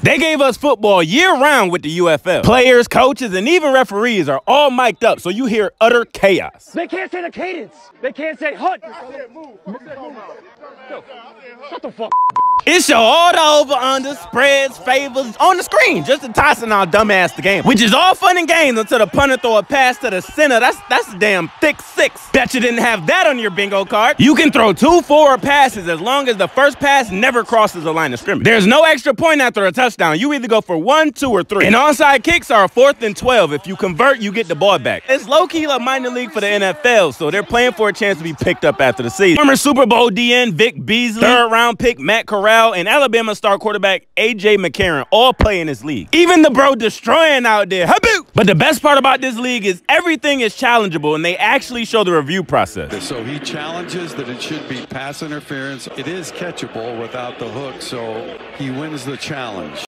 They gave us football year round with the UFL. Players, coaches, and even referees are all mic'd up, so you hear utter chaos. They can't say the cadence. They can't say hut. Shut the fuck. It show all the over under spreads favors on the screen just to tossing our dumbass the game, which is all fun and games until the punter throw a pass to the center. That's that's a damn pick six. Bet you didn't have that on your bingo card. You can throw two forward passes as long as the first pass never crosses the line of scrimmage. There's no extra point after a touchdown. You either go for one, two, or three. And onside kicks are a fourth and twelve. If you convert, you get the ball back. It's low key like minor league for the NFL, so they're playing for a chance to be picked up after the season. Former Super Bowl DN Vic Beasley, third round pick Matt Corral, and Alabama star quarterback AJ McCarron all play in this league. Even the bro destroying out there. Haboo! But the best part about this league is everything is challengeable and they actually show the review process. So he challenges that it should be pass interference. It is catchable without the hook, so he wins the challenge.